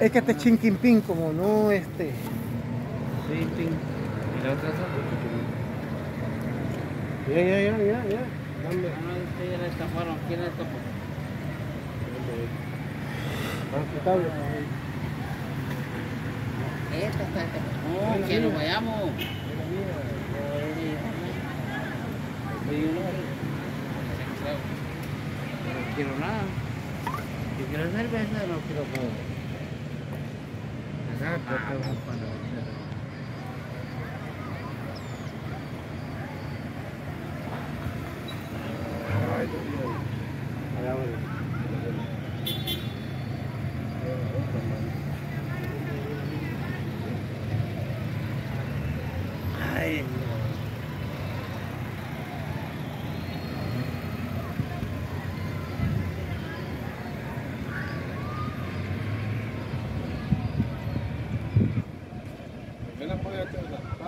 Es que este es como no este. Sí, ping. ¿Y la otra? Ya, ya, ya, ya, ya. No, no, este ya la estafaron. ¿Quién la estafó? Ah. Esta está No, que nos vayamos. No quiero nada. いらない場合だろうけども、だから、どこの。चाहिए हाँ।